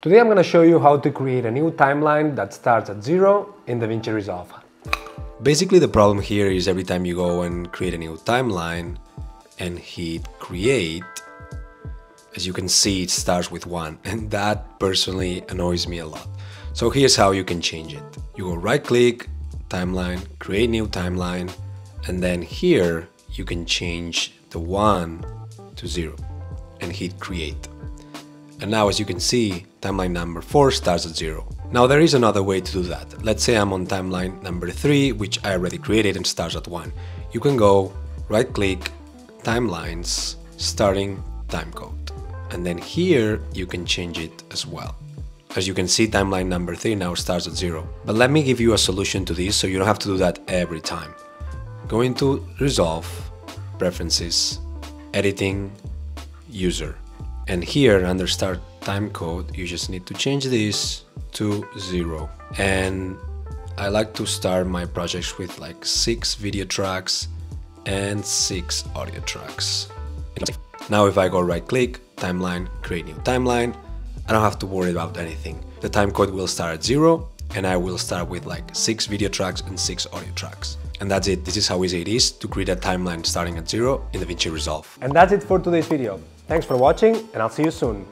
Today I'm going to show you how to create a new timeline that starts at zero in DaVinci Resolve. Basically the problem here is every time you go and create a new timeline and hit create, as you can see it starts with one and that personally annoys me a lot. So here's how you can change it. You go right click, timeline, create new timeline and then here you can change the one to zero and hit create. And now as you can see, timeline number 4 starts at 0. Now there is another way to do that. Let's say I'm on timeline number 3, which I already created and starts at 1. You can go right click, timelines, starting timecode. And then here you can change it as well. As you can see, timeline number 3 now starts at 0. But let me give you a solution to this so you don't have to do that every time. Go into Resolve, Preferences, Editing, User and here under start time code you just need to change this to zero and I like to start my projects with like six video tracks and six audio tracks now if I go right click timeline create new timeline I don't have to worry about anything the time code will start at zero and I will start with like six video tracks and six audio tracks and that's it. This is how easy it is to create a timeline starting at zero in DaVinci Resolve. And that's it for today's video. Thanks for watching and I'll see you soon.